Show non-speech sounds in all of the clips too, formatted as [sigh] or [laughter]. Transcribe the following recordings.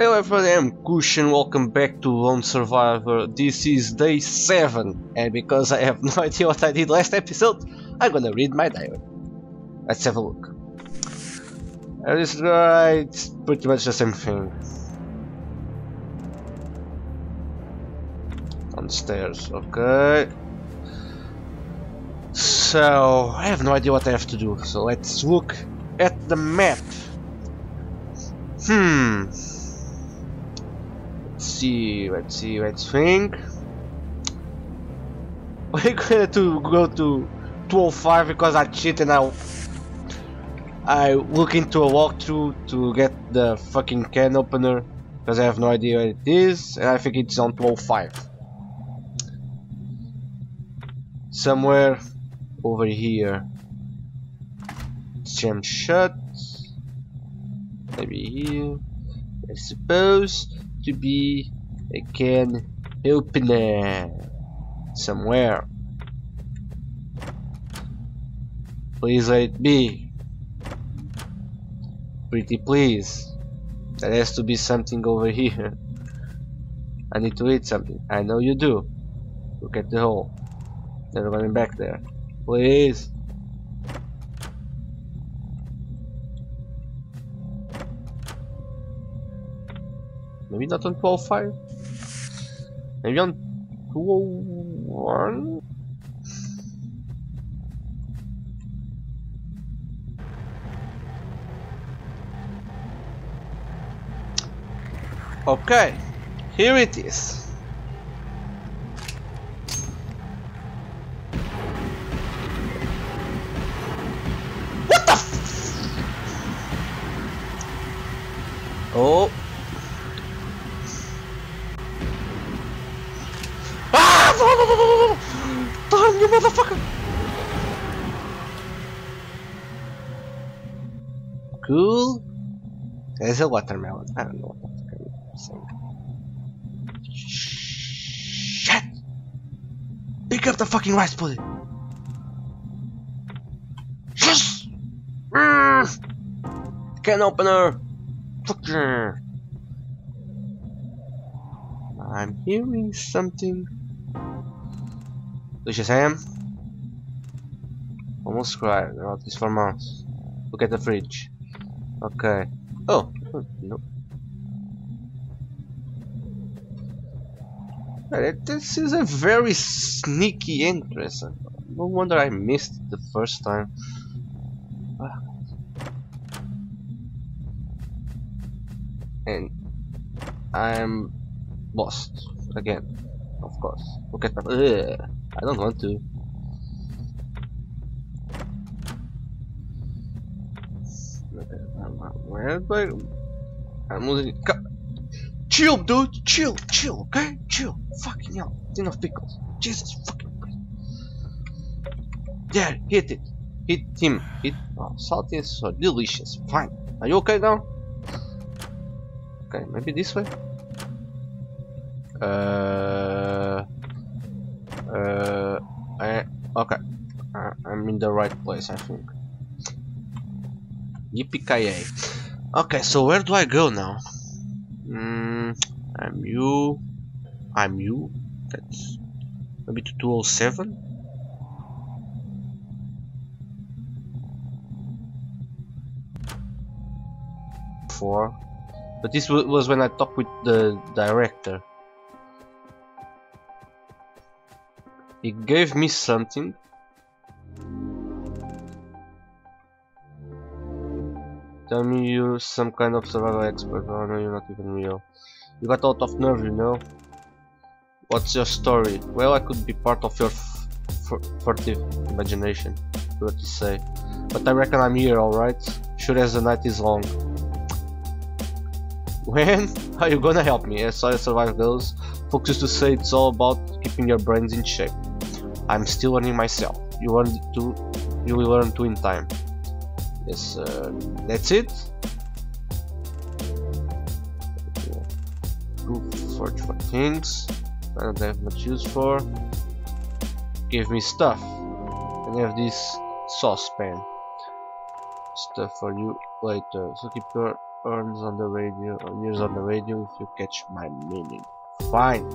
Hello everybody, I'm Kush and welcome back to Lone Survivor. This is day 7 and because I have [laughs] no idea what I did last episode, I'm gonna read my diary. Let's have a look. Uh, this is right, pretty much the same thing. On stairs, okay. So, I have no idea what I have to do, so let's look at the map. Hmm. Let's see, let's see, let's think. [laughs] We're to go to 205 because I cheated and I I look into a walkthrough to get the fucking can opener because I have no idea what it is and I think it's on 205. Somewhere over here. Jammed shut. Maybe here. I supposed to be a can opener somewhere. Please let it be. Pretty please. There has to be something over here. I need to eat something. I know you do. Look at the hole. Never going back there. Please. Maybe not on 12.5? Maybe on 201? Okay, here it is. What the f- Oh. Ah! Damn you motherfucker! Cool. There's a watermelon. I don't know what I'm saying. Shit! Pick up the fucking rice pudding! Yes! Mm. Can opener! Fuck. I'm hearing something. Lucius Ham? Almost cried about this for months. Look at the fridge. Okay. Oh, no. Uh, This is a very sneaky entrance. No wonder I missed it the first time. Ah. And I'm lost again, of course. Look at that. I don't want to. Where do I? I'm losing. Chill, dude. Chill, chill. Okay, chill. Fucking hell. Of pickles. Jesus fucking Christ. There, hit it. Hit him. Hit. Oh, salty and so delicious. Fine. Are you okay now? Okay, maybe this way. Uh. Uh. I, okay. Uh, I'm in the right place, I think. yippee ki Okay, so where do I go now? Mm, I'm you. I'm you. That's maybe to 207. Four. But this wa- was when I talked with the director. He gave me something. Tell me you're some kind of survival expert. Oh no, you're not even real. You got out of nerve, you know. What's your story? Well, I could be part of your furtive imagination. What to say? But I reckon I'm here, alright? Sure as the night is long. When [laughs] are you gonna help me? As I survive those, folks used to say it's all about keeping your brains in shape. I'm still learning myself. You learn to, you will learn to in time. Yes, uh, that's it. Go search for things. I don't have much use for. Give me stuff. And have this saucepan. Stuff for you later. So keep your earns on the radio, or ears on the radio if you catch my meaning. Fine.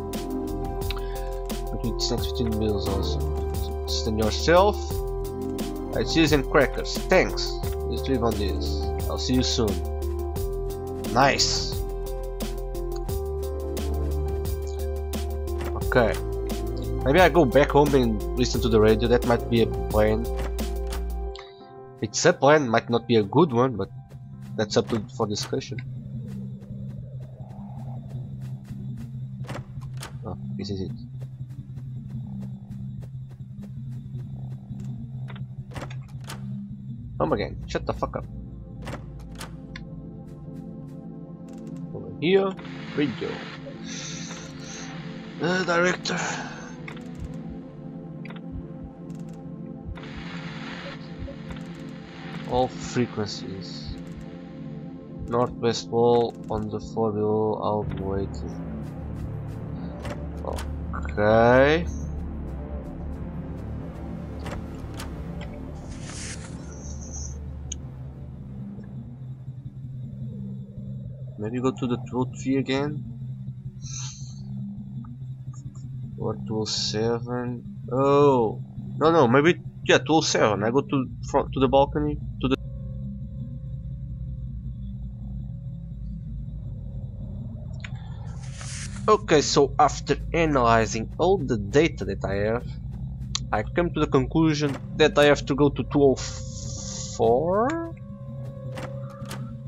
But with snacks between meals also. Sustain yourself. I cheese and crackers. Thanks. Just live on this. I'll see you soon. Nice. Okay. Maybe I go back home and listen to the radio. That might be a plan. It's a plan. Might not be a good one, but that's up to for discussion. Oh, this is it. Oh Home again. Shut the fuck up. Over here, radio. The director. All frequencies. Northwest wall on the 4 below, I'll be waiting. Okay. Maybe go to the 203 again? Or 207? Oh! No, no, maybe, yeah, 207. I go to front to the balcony, to the Okay, so after analyzing all the data that I have, I come to the conclusion that I have to go to 204?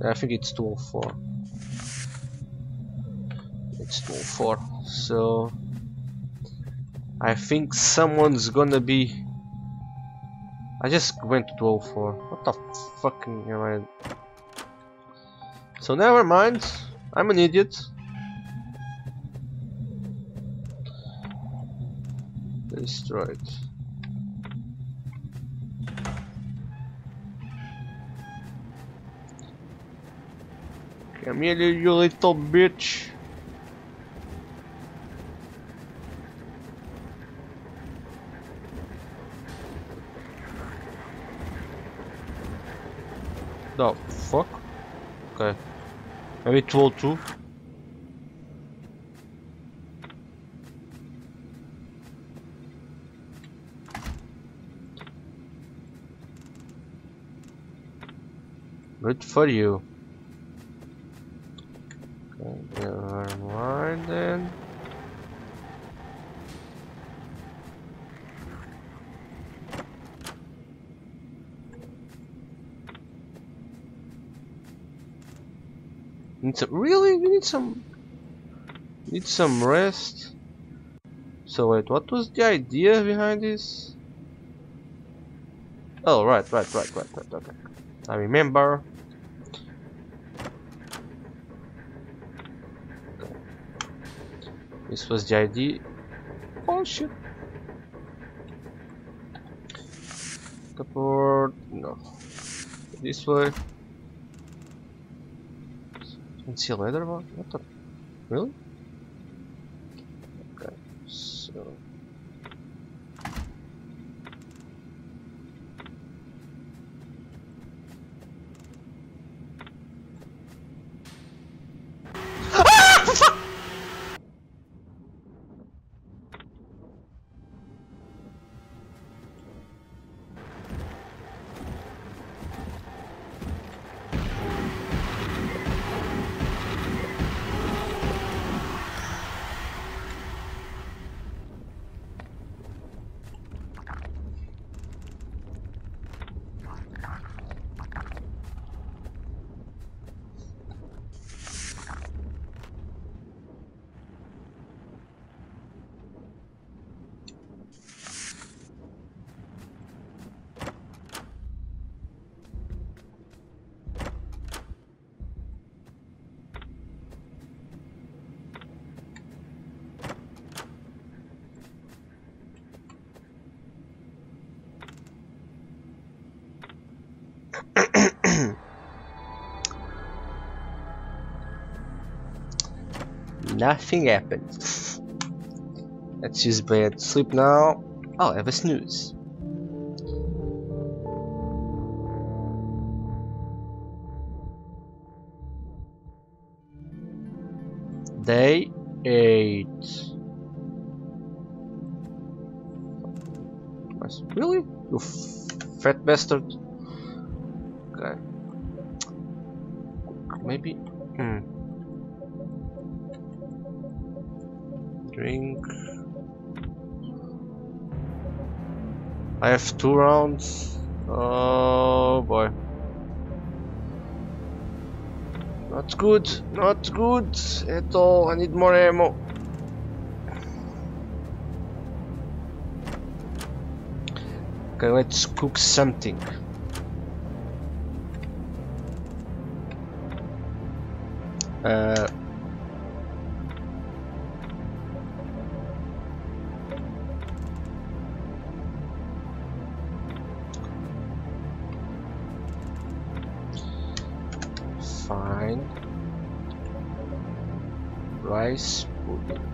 I think it's 204. It's 204, so... I think someone's gonna be... I just went to 204. What the fucking am I... So never mind, I'm an idiot. destroyed. Come here, you little bitch. The fuck? Okay. Maybe 202. Good for you. Okay, never mind then. Need some really? We need some need some rest. So wait, what was the idea behind this? Oh right, right, right, right, right, okay. I remember. This was the idea. Oh shit. Support. No. This way. Can see a leather What the? Really? Okay. So. Nothing happened. Let's use bed. Sleep now. I'll have a snooze. Day 8. Really? You fat bastard. Okay. Maybe. Hmm. Drink. I have two rounds. Oh boy. Not good, not good at all. I need more ammo. Okay, let's cook something. Uh, Pudding.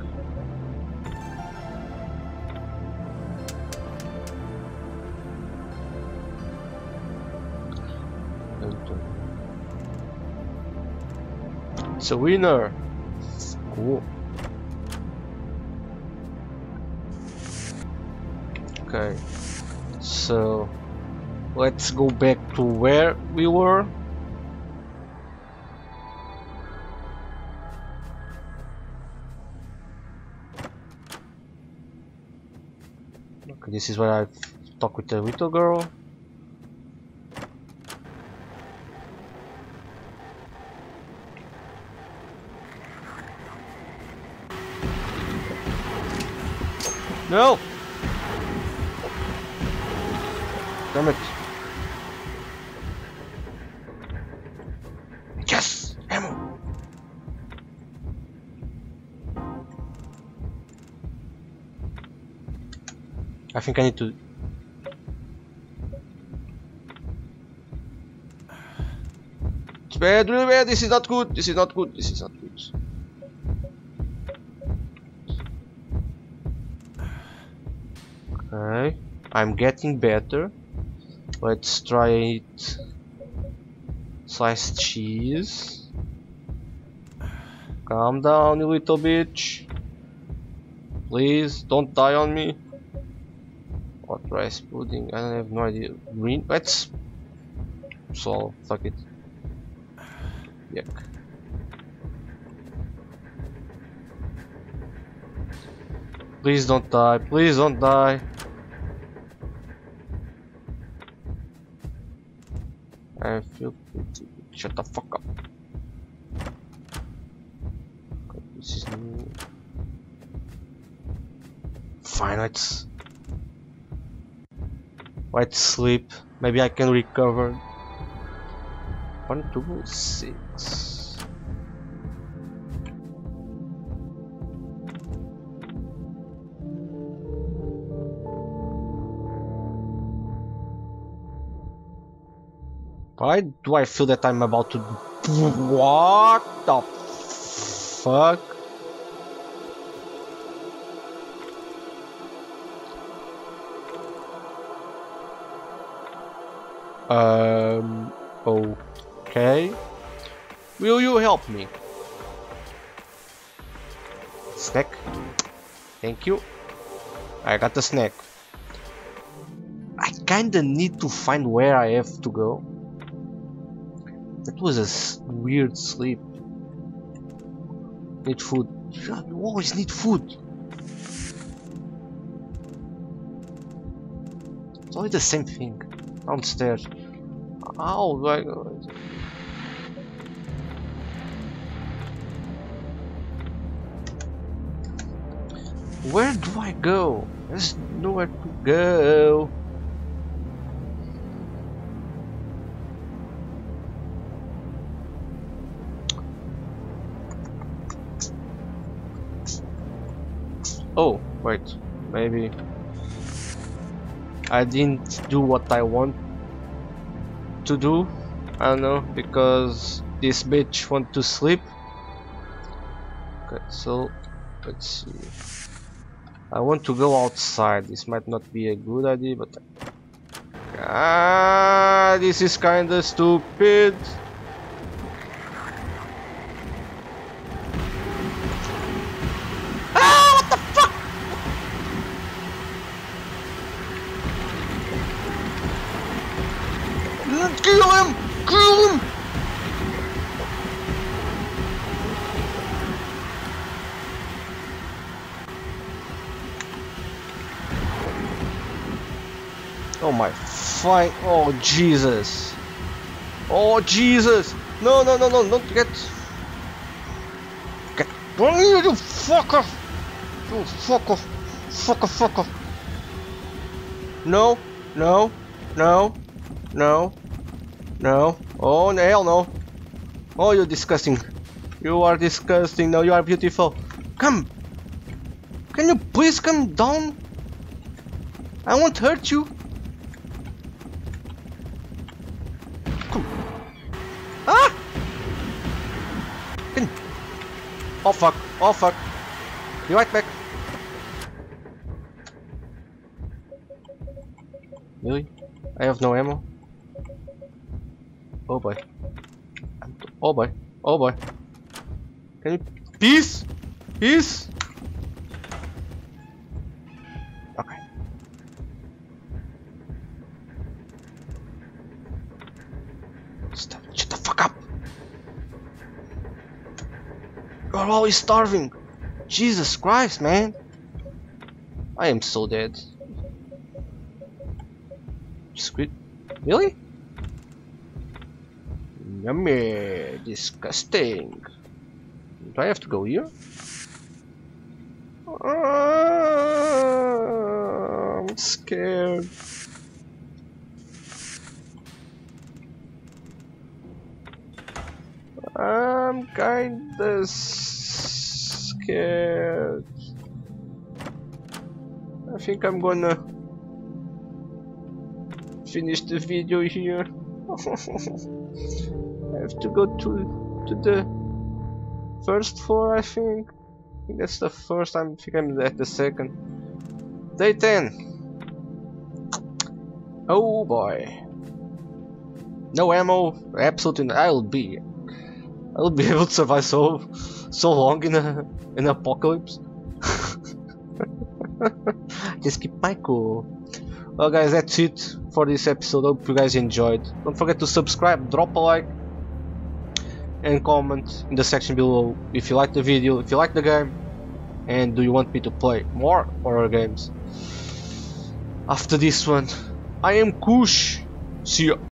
It's a winner. Cool. Okay. So let's go back to where we were. This is where I talk with the little girl. No! Damn it. Think I need to... It's bad, really bad, this is not good, this is not good, this is not good. Okay, I'm getting better. Let's try it. Sliced cheese. Calm down, you little bitch. Please, don't die on me. Rice pudding? I have no idea. Green? Let's solve. Fuck it. Yuck. Please don't die. Please don't die. I feel pretty. Shut the fuck up. This is new. Fine, let's sleep. Maybe I can recover. One, two, six. Why do I feel that I'm about to... What the fuck? Um, okay. Will you help me? Snack. Thank you. I got the snack. I kinda need to find where I have to go. That was a weird sleep. Need food. You always need food. It's always the same thing. Downstairs. How do I go? Where do I go? There's nowhere to go. Oh, wait. Maybe I didn't do what I want to do. I don't know because this bitch want to sleep. Okay, so let's see. I want to go outside. This might not be a good idea, but ah, this is kinda stupid. Kill him! Kill him! Oh my fight! Oh Jesus! Oh Jesus! No no no no! Don't get! Get! Don't you, fucker! You fucker! Fucker! Fucker! No! No! No! No! No. Oh hell no. Oh you're disgusting. You are disgusting. No you are beautiful. Come. Can you please come down? I won't hurt you. Come. Ah! Can... Oh fuck. Oh fuck. Be right back. Really? I have no ammo. Oh boy. Oh boy. Oh boy. Can you... Peace! Peace! Okay. Stop. Shut the fuck up! You're always starving! Jesus Christ, man! I am so dead. Squid. Really? Yummy! Disgusting! Do I have to go here? Ah, I'm scared. I'm kinda scared. I think I'm gonna finish the video here. [laughs] Have to go to to the first floor I think. I think that's the first time I think I'm at the second. Day 10. Oh boy. No ammo, absolutely not. I'll be I'll be [laughs] able to survive so so long in a in an apocalypse. [laughs] Just keep my cool. Well guys that's it for this episode. Hope you guys enjoyed. Don't forget to subscribe, drop a like and comment in the section below if you like the video, if you like the game and do you want me to play more horror games. After this one, I am Kush. See you.